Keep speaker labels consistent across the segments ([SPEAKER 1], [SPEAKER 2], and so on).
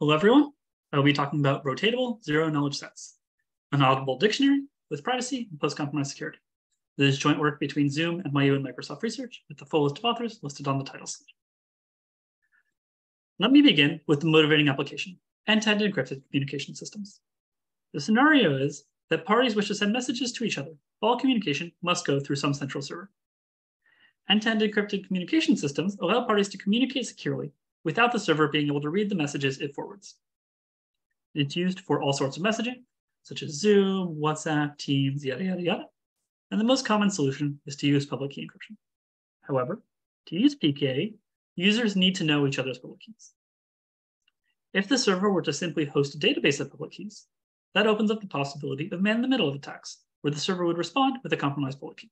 [SPEAKER 1] Hello, everyone. I will be talking about rotatable zero knowledge sets, an auditable dictionary with privacy and post-compromise security. This is joint work between Zoom, and NYU, and Microsoft Research with the full list of authors listed on the title slide. Let me begin with the motivating application, end-to-end encrypted communication systems. The scenario is that parties wish to send messages to each other. All communication must go through some central server. End-to-end encrypted communication systems allow parties to communicate securely without the server being able to read the messages it forwards. It's used for all sorts of messaging, such as Zoom, WhatsApp, Teams, yada, yada, yada. And the most common solution is to use public key encryption. However, to use PKE, users need to know each other's public keys. If the server were to simply host a database of public keys, that opens up the possibility of man-in-the-middle attacks, where the server would respond with a compromised public key.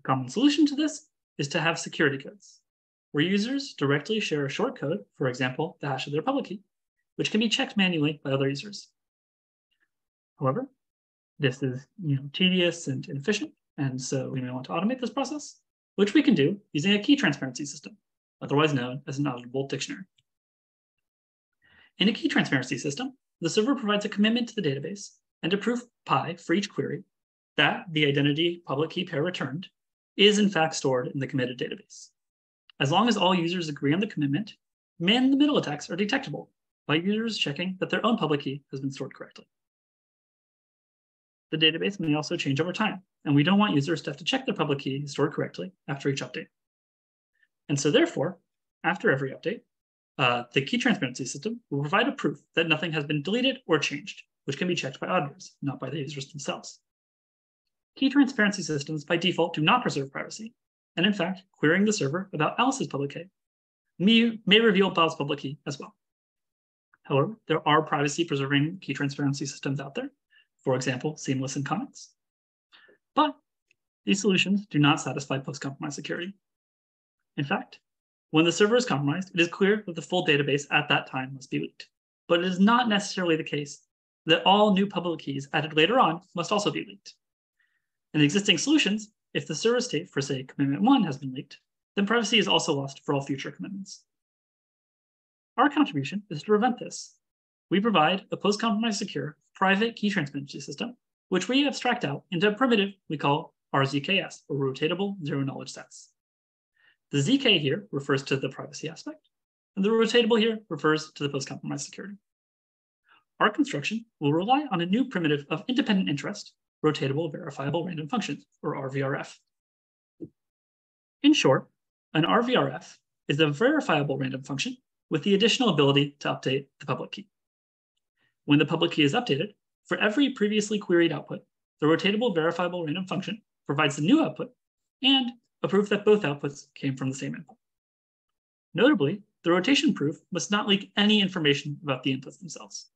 [SPEAKER 1] A common solution to this is to have security codes, where users directly share a short code, for example, the hash of their public key, which can be checked manually by other users. However, this is you know, tedious and inefficient, and so we may want to automate this process, which we can do using a key transparency system, otherwise known as an auditable dictionary. In a key transparency system, the server provides a commitment to the database and a proof pi for each query that the identity public key pair returned is in fact stored in the committed database. As long as all users agree on the commitment, man-in-the-middle attacks are detectable by users checking that their own public key has been stored correctly. The database may also change over time, and we don't want users to have to check their public key stored correctly after each update. And so therefore, after every update, uh, the key transparency system will provide a proof that nothing has been deleted or changed, which can be checked by auditors, not by the users themselves. Key transparency systems by default do not preserve privacy, and in fact, querying the server about Alice's public key may, may reveal Bob's public key as well. However, there are privacy preserving key transparency systems out there, for example, Seamless and CONIKS. But these solutions do not satisfy post-compromise security. In fact, when the server is compromised, it is clear that the full database at that time must be leaked. But it is not necessarily the case that all new public keys added later on must also be leaked. In existing solutions, if the service state for, say, commitment one has been leaked, then privacy is also lost for all future commitments. Our contribution is to prevent this. We provide a post-compromise secure private key transparency system, which we abstract out into a primitive we call RZKS, or Rotatable Zero Knowledge Sets. The ZK here refers to the privacy aspect, and the rotatable here refers to the post-compromise security. Our construction will rely on a new primitive of independent interest, rotatable verifiable random functions, or RVRF. In short, an RVRF is a verifiable random function with the additional ability to update the public key. When the public key is updated, for every previously queried output, the rotatable verifiable random function provides the new output and a proof that both outputs came from the same input. Notably, the rotation proof must not leak any information about the inputs themselves.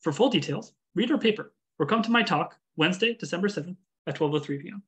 [SPEAKER 1] For full details, read our paper or come to my talk Wednesday, December 7th at 12.03 p.m.